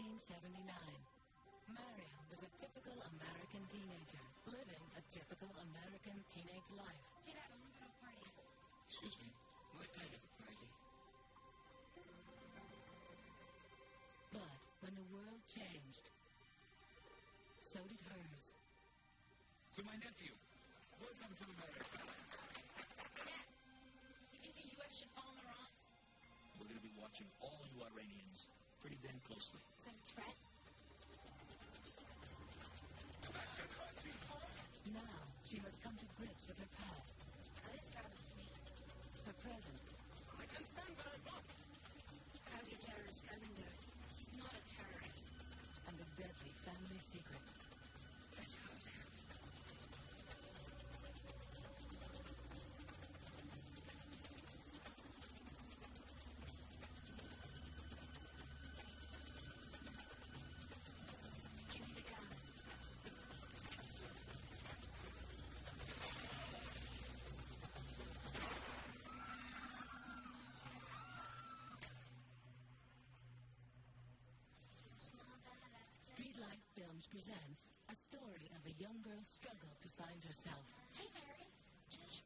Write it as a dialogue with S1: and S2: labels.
S1: 1979. Maryam was a typical American teenager, living a typical American teenage life.
S2: Hey, Dad, I'm gonna a party.
S3: Excuse me. What kind of a party?
S1: But when the world changed, so did hers.
S3: To my nephew. Welcome to America.
S2: Dad, you think the U.S. should follow Iran?
S4: We're going to be watching all you Iranians pretty damn closely.
S2: Is
S1: Films presents a story of a young girl's struggle to find herself.
S2: Hey, Mary. Just